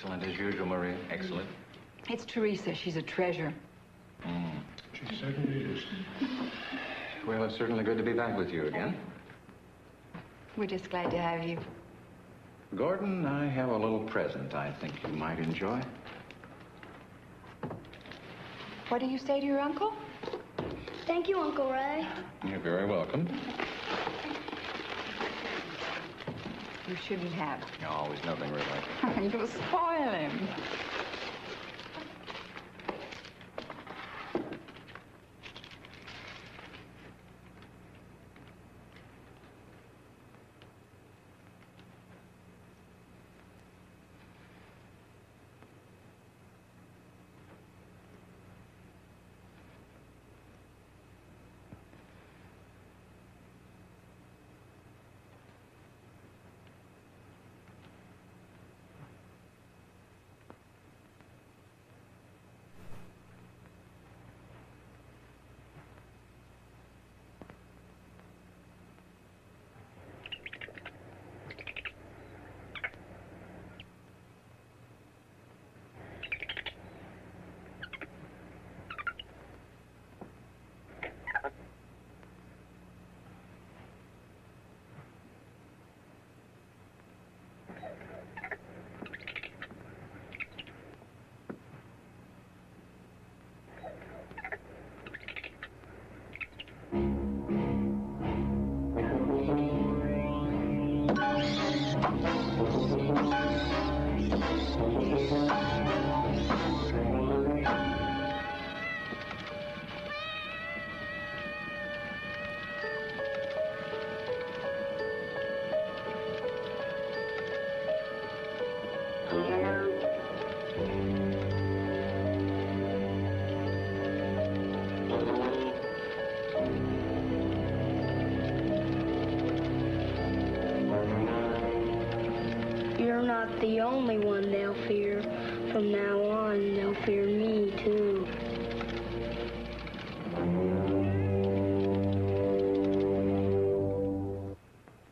Excellent as usual, Maria. Excellent. It's Teresa. She's a treasure. Hmm. She certainly is. Well, it's certainly good to be back with you again. We're just glad to have you. Gordon, I have a little present I think you might enjoy. What do you say to your uncle? Thank you, Uncle Ray. You're very welcome. You shouldn't have. Oh, always nothing really. You'll spoil him. You're not the only one they'll fear. From now on, they'll fear me, too.